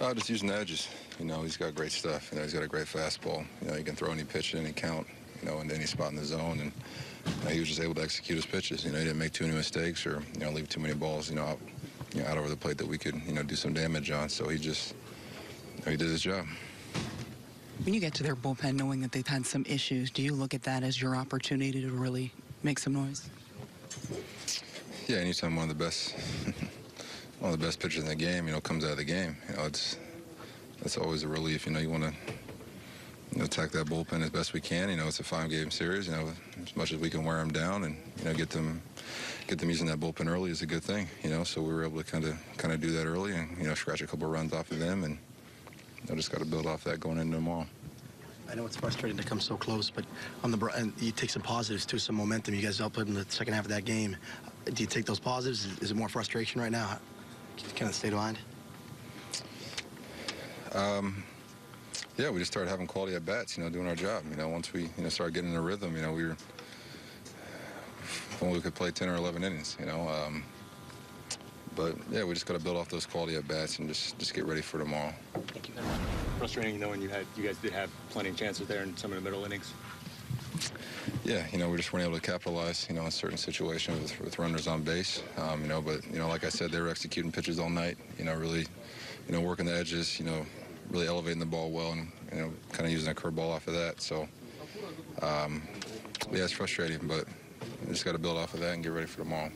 Uh, just using the edges. You know, he's got great stuff. You know, he's got a great fastball. You know, he can throw any pitch at any count. You know, in any spot in the zone, and you know, he was just able to execute his pitches. You know, he didn't make too many mistakes or you know leave too many balls. You know, out, you know, out over the plate that we could you know do some damage on. So he just you know, he did his job. When you get to their bullpen, knowing that they've had some issues, do you look at that as your opportunity to really make some noise? Yeah, anytime one of the best one of the best pitchers in the game, you know, comes out of the game, you know, it's that's always a relief. You know, you want to you know, attack that bullpen as best we can. You know, it's a five-game series. You know, as much as we can wear them down and you know get them get them using that bullpen early is a good thing. You know, so we were able to kind of kind of do that early and you know scratch a couple runs off of them and I just got to build off that going into tomorrow. I know it's frustrating to come so close, but on the and you take some positives too, some momentum. You guys helped in the second half of that game. Do you take those positives? Is it more frustration right now? Kind of state of mind. Um, yeah, we just started having quality at bats, you know, doing our job. You know, once we, you know, started getting in a rhythm, you know, we were, when we could play 10 or 11 innings, you know. Um, but yeah, we just got to build off those quality at bats and just, just get ready for tomorrow. Thank you. Frustrating knowing you had you guys did have plenty of chances there in some of the middle innings. Yeah, you know, we just weren't able to capitalize, you know, in certain situations with, with runners on base. Um, you know, but you know, like I said, they were executing pitches all night. You know, really, you know, working the edges. You know, really elevating the ball well, and you know, kind of using a curveball off of that. So, um, yeah, it's frustrating, but we just got to build off of that and get ready for tomorrow.